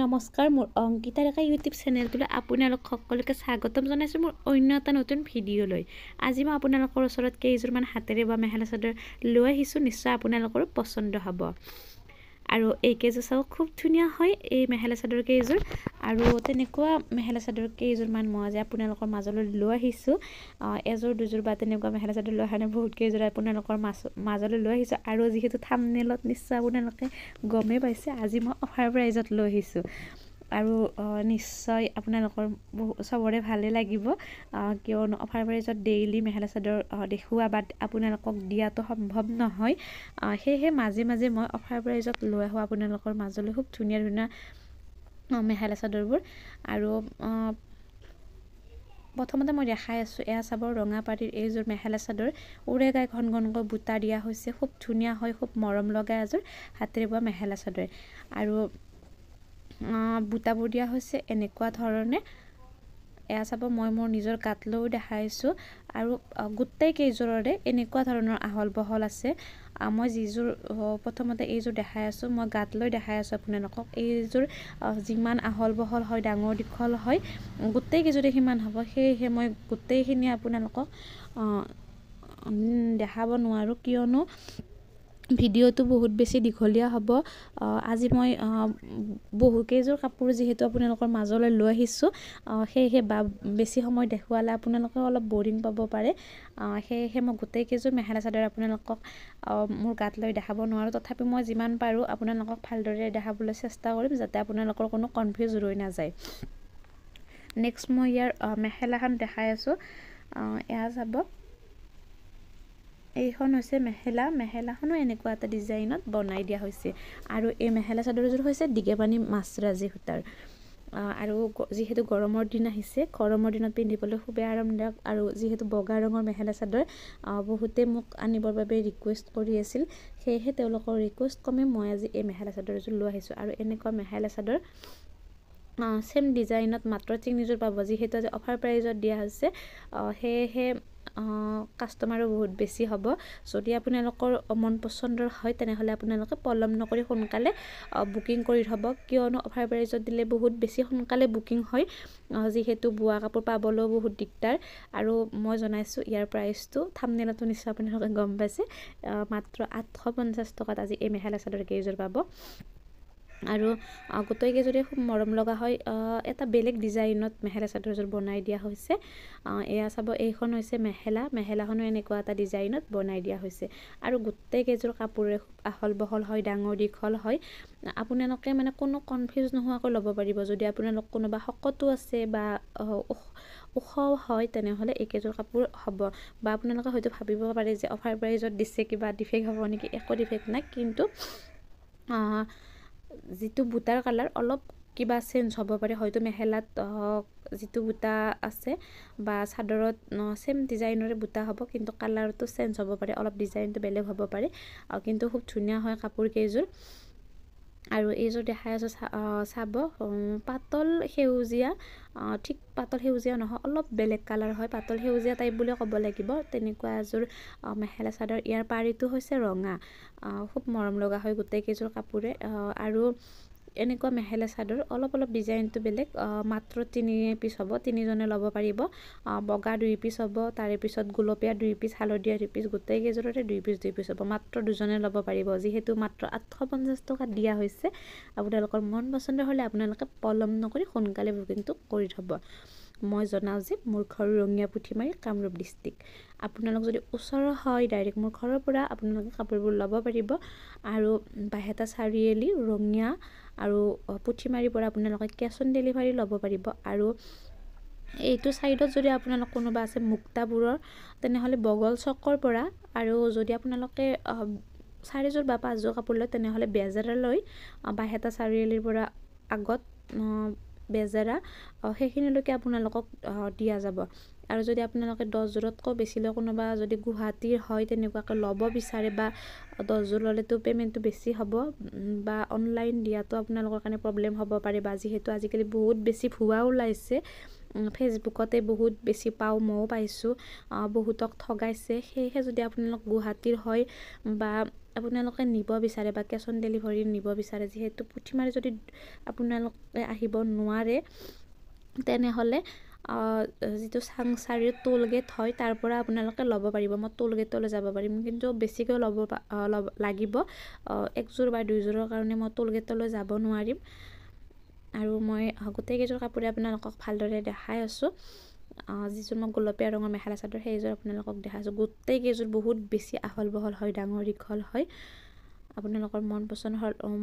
নমস্কাৰ মোৰ অংকিতা ডেকা ইউটিউব চেনেলটোলৈ আপোনালোক সকলোকে স্বাগতম জনাইছোঁ মোৰ অন্য এটা নতুন ভিডিঅ'লৈ। আজি মই আপোনালোকৰ ওচৰত কেইযোৰমান হাতেৰে বা মেখেলা চাদৰ লৈ আহিছোঁ নিশ্চয় আপোনালোকৰো পচন্দ হ'ব। আৰু এইকেইযোৰ চাওক খুব ধুনীয়া হয় এই মেখেলা চাদৰ কেইযোৰ। আৰু তেনেকুৱা মেখেলা চাদৰ কেইযোৰমান মই আজি আপোনালোকৰ মাজলৈ লৈ আহিছোঁ। এযোৰ দুযোৰ বা তেনেকুৱা মেখেলা চাদৰ লৈ অহা বহুত কেইযোৰ আপোনালোকৰ মাজ মাজলৈ লৈ আহিছোঁ। আৰু যিহেতু থামনেলত নিশ্চয় আপোনালোকে গমেই পাইছে আজি মই অফাৰ প্ৰাইজত লৈ আহিছোঁ। আৰু নিশ্চয় আপোনালোকৰ বহু চবৰে ভালেই লাগিব। কিয়নো অফাৰ প্ৰাইজত ডেইলি মেখেলা চাদৰ দেখুওৱা বা আপোনালোকক দিয়াটো সম্ভৱ নহয়। সেয়েহে মাজে মাজে মই অফাৰ প্ৰাইজত লৈ আহোঁ আপোনালোকৰ মাজলৈ খুব ধুনীয়া ধুনীয়া মেখেলা চাদৰবোৰ। আৰু প্ৰথমতে মই দেখাই আছোঁ এয়া চাব ৰঙা পাটিৰ এইযোৰ মেখেলা চাদৰ। উৰে গাই ঘন ঘনকৈ বুটা দিয়া হৈছে খুব ধুনীয়া হয় খুব মৰম লগা এযোৰ হাতেৰে বোৱা মেখেলা চাদৰ। আৰু বুটাবোৰ দিয়া হৈছে এনেকুৱা ধৰণে। এয়া চাব মই মোৰ নিজৰ গাত লৈও দেখাইছোঁ। আৰু গোটেই কেইযোৰৰে এনেকুৱা ধৰণৰ আহল বহল আছে মই যিযোৰ প্ৰথমতে এইযোৰ দেখাই আছোঁ মই গাত লৈ দেখাই আছোঁ আপোনালোকক। এইযোৰ যিমান আহল বহল হয় ডাঙৰ দীঘল হয় গোটেইকেইযোৰে সিমান হ'ব সেয়েহে মই গোটেইখিনি আপোনালোকক দেখাব নোৱাৰোঁ কিয়নো ভিডিঅ'টো বহুত বেছি দীঘলীয়া হ'ব। আজি মই বহুকেইযোৰ কাপোৰ যিহেতু আপোনালোকৰ মাজলৈ লৈ আহিছোঁ। সেয়েহে বা বেছি সময় দেখুৱালে আপোনালোকে অলপ বৰিং পাব পাৰে। সেয়েহে মই গোটেইকেইযোৰ মেখেলা চাদৰ আপোনালোকক মোৰ গাত লৈ দেখাব নোৱাৰোঁ। তথাপি মই যিমান পাৰোঁ আপোনালোকক ভালদৰে দেখাবলৈ চেষ্টা কৰিম যাতে আপোনালোকৰ কোনো কনফিউজ ৰৈ নাযায়। নেক্সট মই ইয়াৰ মেখেলাখন দেখাই আছোঁ। এয়া চাব। এইখন হৈছে মেখেলা। মেখেলাখনো এনেকুৱা এটা ডিজাইনত বনাই দিয়া হৈছে। আৰু এই মেখেলা চাদৰযোৰ হৈছে দীঘেপানী মাছৰাজি সূতাৰ। আৰু যিহেতু গৰমৰ দিন আহিছে গৰমৰ দিনত পিন্ধিবলৈ খুবেই আৰামদায়ক আৰু যিহেতু বগা ৰঙৰ মেখেলা চাদৰ বহুতে মোক আনিবৰ বাবে ৰিকুৱেষ্ট কৰি আছিল। সেয়েহে তেওঁলোকৰ ৰিকুৱেষ্ট কমে মই আজি এই মেখেলা চাদৰযোৰ লৈ আহিছোঁ। আৰু এনেকুৱা মেখেলা চাদৰ ছেম ডিজাইনত মাত্ৰ তিনিযোৰ পাব। যিহেতু আজি অফাৰ প্ৰাইজত দিয়া হৈছে সেয়েহে কাষ্টমাৰো বহুত বেছি হ'ব। যদি আপোনালোকৰ মন পচন্দৰ হয় তেনেহ'লে আপোনালোকে পলম নকৰি সোনকালে বুকিং কৰি থ'ব। কিয়নো অফাৰ প্ৰাইজত দিলে বহুত বেছি সোনকালে বুকিং হয়। যিহেতু বোৱা কাপোৰ পাবলৈও বহুত দিগদাৰ। আৰু মই জনাইছোঁ ইয়াৰ প্ৰাইচটো থামনেলতো নিশ্চয় আপোনালোকে গম পাইছে। মাত্ৰ আঠশ পঞ্চাছ টকাত আজি এই মেখেলা চাদৰ কেইযোৰ পাব। আৰু গোটেইকেইযোৰে খুব মৰম লগা হয় এটা বেলেগ ডিজাইনত মেখেলা চাদৰযোৰ বনাই দিয়া হৈছে। এয়া চাব এইখন হৈছে মেখেলা মেখেলাখনো এনেকুৱা এটা ডিজাইনত বনাই দিয়া হৈছে। আৰু গোটেইকেইযোৰ কাপোৰে খুব আহল বহল হয় ডাঙৰ দীঘল হয়। আপোনালোকে মানে কোনো কনফিউজ নোহোৱাকৈ ল'ব পাৰিব। যদি আপোনালোক কোনোবা শকতো আছে বা ওখ হয় তেনেহ'লে এইকেইযোৰ কাপোৰ হ'ব। বা আপোনালোকে হয়তো ভাবিব পাৰে যে অফাৰ প্ৰাইজত দিছে কিবা ডিফেক্ট হ'ব নেকি একো ডিফেক্ট নাই। কিন্তু যিটো বুটাৰ কালাৰ অলপ কিবা চেঞ্জ হ'ব পাৰে হয়তো মেখেলাত যিটো বুটা আছে বা চাদৰত ছেম ডিজাইনৰে বুটা হ'ব কিন্তু কালাৰটো চেঞ্জ হ'ব পাৰে অলপ ডিজাইনটো বেলেগ হ'ব পাৰে। কিন্তু খুব ধুনীয়া হয় কাপোৰকেইযোৰ আৰু এইযোৰ দেখাই আছোঁ চাব পাতল সেউজীয়া ঠিক পাতল সেউজীয়া নহয় অলপ বেলেগ কালাৰ হয় পাতল সেউজীয়া টাইপ বুলি ক'ব লাগিব। তেনেকুৱা এযোৰ মেখেলা চাদৰ। ইয়াৰ পাৰিটো হৈছে ৰঙা খুব মৰম লগা হয় গোটেইকেইযোৰ কাপোৰে আৰু এনেকুৱা মেখেলা চাদৰ অলপ অলপ ডিজাইনটো বেলেগ মাত্ৰ তিনি পিচ হ'ব তিনিজনে ল'ব পাৰিব। বগা দুই পিচ হ'ব তাৰে পিছত গুলপীয়া দুই পিচ হালধীয়া দুই পিচ গোটেইকেইযোৰতে দুই পিচ দুই পিচ হ'ব মাত্ৰ দুজনে ল'ব পাৰিব। যিহেতু মাত্ৰ আঠশ পঞ্চাছ টকাত দিয়া হৈছে আপোনালোকৰ মন পচন্দ হ'লে আপোনালোকে পলম নকৰি সোনকালে বুকিংটো কৰি থ'ব। মই জনাওঁ যে মোৰ ঘৰ ৰঙীয়া পুথিমাৰী কামৰূপ ডিষ্ট্ৰিক্ট আপোনালোক যদি ওচৰৰ হয় ডাইৰেক্ট মোৰ ঘৰৰ পৰা আপোনালোকে কাপোৰবোৰ ল'ব পাৰিব। আৰু বাহেতা চাৰিআলি ৰঙীয়া আৰু পুথিমাৰীৰ পৰা আপোনালোকে কেছ অন ডেলিভাৰী ল'ব পাৰিব। আৰু এইটো ছাইডত যদি আপোনালোক কোনোবা আছে মুক্তাবোৰৰ তেনেহ'লে বগল চকৰ পৰা আৰু যদি আপোনালোকে চাৰিযোৰ বা পাঁচযোৰ কাপোৰ লয় তেনেহ'লে বেজেৰালৈ বাহেতা চাৰিআলিৰ পৰা আগত বেজেৰা সেইখিনিলৈকে আপোনালোকক দিয়া যাব। আৰু যদি আপোনালোকে দহযোৰতকৈ বেছি লয় কোনোবা যদি গুৱাহাটীৰ হয় তেনেকুৱাকৈ ল'ব বিচাৰে বা দহযোৰ ল'লেতো পে'মেণ্টটো বেছি হ'ব বা অনলাইন দিয়াটো আপোনালোকৰ কাৰণে প্ৰব্লেম হ'ব পাৰে বা যিহেতু আজিকালি বহুত বেছি ভুৱা ওলাইছে ফেচবুকতে বহুত বেছি পাওঁ ময়ো পাইছোঁ বহুতক ঠগাইছে। সেয়েহে যদি আপোনালোক গুৱাহাটীৰ হয় বা আপোনালোকে নিব বিচাৰে বা কেছ অন ডেলিভাৰী নিব বিচাৰে যিহেতু পুঠিমাৰি যদি আপোনালোকে আহিব নোৱাৰে তেনেহ'লে যিটো চাংচাৰিৰ টোল গেট হয় তাৰ পৰা আপোনালোকে ল'ব পাৰিব। মই টোল গেটলৈ যাব পাৰিম কিন্তু বেছিকৈ ল'ব ল'ব লাগিব। একযোৰ বা দুইযোৰৰ কাৰণে মই টোল গেটলৈ যাব নোৱাৰিম। আৰু মই গোটেইকেইযোৰ কাপোৰে আপোনালোকক ভালদৰে দেখাই আছোঁ। যিযোৰ মই গোলপীয়া ৰঙৰ মেখেলা চাদৰ সেইযোৰ আপোনালোকক দেখাইছোঁ গোটেইকেইযোৰ বহুত বেছি আহল বহল হয় ডাঙৰ দীঘল হয়। আপোনালোকৰ মন পচন্দ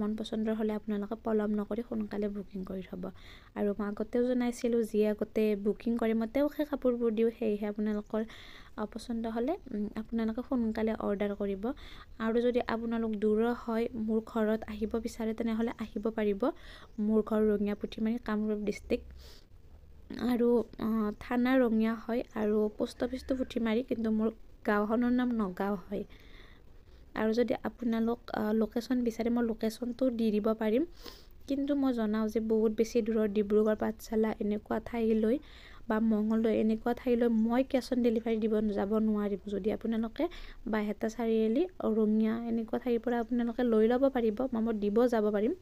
মন পচন্দৰ হ'লে আপোনালোকে পলম নকৰি সোনকালে বুকিং কৰি থ'ব। আৰু মই আগতেও জনাইছিলোঁ যিয়ে আগতে বুকিং কৰে মই তেওঁক সেই কাপোৰবোৰ দিওঁ সেয়েহে আপোনালোকৰ পচন্দ হ'লে আপোনালোকে সোনকালে অৰ্ডাৰ কৰিব। আৰু যদি আপোনালোক দূৰৰ হয় মোৰ ঘৰত আহিব বিচাৰে তেনেহ'লে আহিব পাৰিব। মোৰ ঘৰ ৰঙীয়া পুথিমাৰী কামৰূপ ডিষ্ট্ৰিক্ট আৰু থানা ৰঙীয়া হয় আৰু পোষ্ট অফিচটো পুথিমাৰী কিন্তু মোৰ গাঁওখনৰ নাম নগাঁও হয়। আৰু যদি আপোনালোক লোকেশ্যন বিচাৰে মই লোকেশ্যনটো দি দিব পাৰিম। কিন্তু মই জনাওঁ যে বহুত বেছি দূৰৰ ডিব্ৰুগড় পাঠশালা এনেকুৱা ঠাইলৈ বা মঙলদৈ এনেকুৱা ঠাইলৈ মই কেছ অন ডেলিভাৰী দিব যাব নোৱাৰিম। যদি আপোনালোকে বাইহাটা চাৰিআলি ৰঙীয়া এনেকুৱা ঠাইৰ পৰা আপোনালোকে লৈ ল'ব পাৰিব বা মই দিব যাব পাৰিম।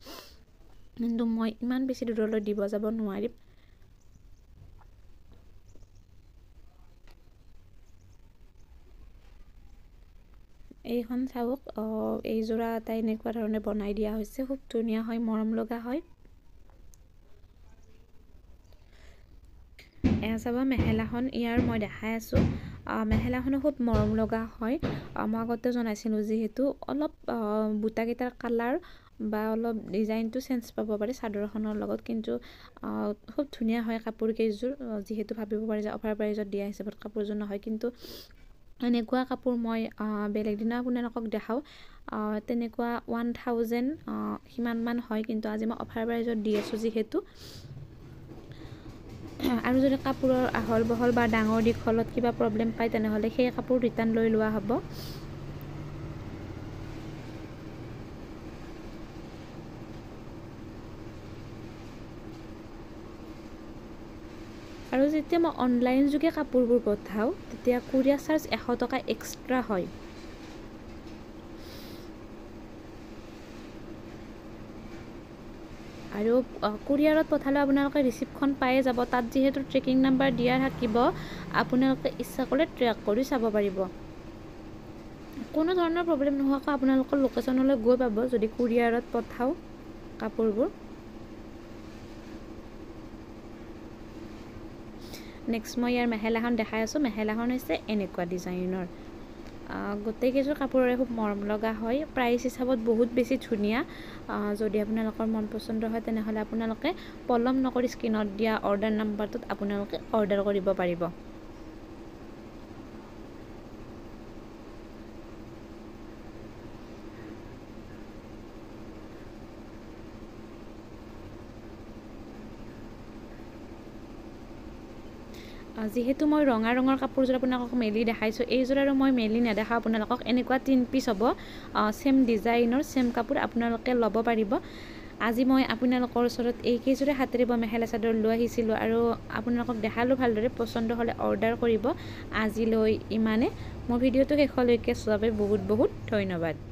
কিন্তু মই ইমান বেছি দূৰলৈ দিব যাব নোৱাৰিম। এইখন চাওক এইযোৰা এটা এনেকুৱা ধৰণে বনাই দিয়া হৈছে খুব ধুনীয়া হয় মৰম লগা হয়। এয়া চাব মেখেলাখন ইয়াৰ মই দেখাই আছোঁ। মেখেলাখনো খুব মৰম লগা হয়। মই আগতে জনাইছিলোঁ যিহেতু অলপ বুটাকেইটাৰ কালাৰ বা অলপ ডিজাইনটো চেঞ্জ পাব পাৰে চাদৰখনৰ লগত কিন্তু খুব ধুনীয়া হয় কাপোৰকেইযোৰ যিহেতু ভাবিব পাৰে যে অফাৰ প্ৰাইজত দিয়া হিচাপত কাপোৰযোৰ নহয় কিন্তু এনেকুৱা কাপোৰ মই বেলেগ দিনা আপোনালোকক দেখাওঁ। তেনেকুৱা ওৱান থাউজেণ্ড সিমানমান হয় কিন্তু আজি মই অফাৰ প্ৰাইজত দি আছোঁ যিহেতু। আৰু যদি কাপোৰৰ আহল বহল বা ডাঙৰ দীঘলত কিবা প্ৰব্লেম পায় তেনেহ'লে সেই কাপোৰ ৰিটাৰ্ণ লৈ লোৱা হ'ব আৰু যেতিয়া মই অনলাইন যোগে কাপোৰবোৰ পঠাওঁ তেতিয়া কুৰিয়াৰ চাৰ্জ এশ টকা এক্সট্ৰা হয়। আৰু কুৰিয়াৰত পঠালে আপোনালোকে ৰিচিপ্টখন পায়ে যাব। তাত যিহেতু ট্ৰেকিং নাম্বাৰ দিয়া থাকিব আপোনালোকে ইচ্ছা কৰিলে ট্ৰেক কৰি চাব পাৰিব। কোনো ধৰণৰ প্ৰব্লেম নোহোৱাকৈ আপোনালোকৰ লোকেশ্যনলৈ গৈ পাব যদি কুৰিয়াৰত পঠাওঁ কাপোৰবোৰ। নেক্সট মই ইয়াৰ মেখেলাখন দেখাই আছোঁ। মেখেলাখন হৈছে এনেকুৱা ডিজাইনৰ। গোটেইকেইযোৰ কাপোৰৰে খুব মৰম লগা হয়। প্ৰাইচ হিচাপত বহুত বেছি ধুনীয়া। যদি আপোনালোকৰ মন পচন্দ হয় তেনেহ'লে আপোনালোকে পলম নকৰি স্ক্ৰীণত দিয়া অৰ্ডাৰ নাম্বাৰটোত আপোনালোকে অৰ্ডাৰ কৰিব পাৰিব। যিহেতু মই ৰঙা ৰঙৰ কাপোৰযোৰ আপোনালোকক মেলি দেখাইছোঁ এইযোৰ আৰু মই মেলি নেদেখাওঁ আপোনালোকক এনেকুৱা তিন পিচ হ'ব। ছেম ডিজাইনৰ ছেম কাপোৰ আপোনালোকে ল'ব পাৰিব। আজি মই আপোনালোকৰ ওচৰত এইকেইযোৰে হাতেৰে বোৱা মেখেলা চাদৰ লৈ আহিছিলোঁ আৰু আপোনালোকক দেখালোঁ ভালদৰে পচন্দ হ'লে অৰ্ডাৰ কৰিব। আজিলৈ ইমানে। মোৰ ভিডিঅ'টো শেষলৈকে চোৱাৰ বাবে বহুত বহুত ধন্যবাদ।